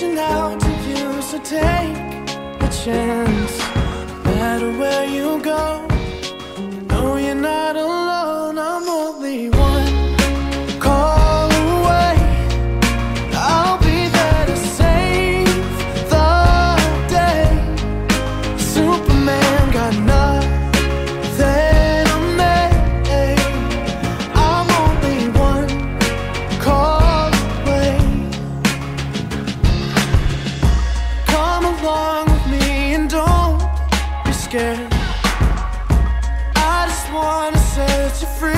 Reaching out to you, so take a chance. No matter where you go, scared. I just wanna set you free.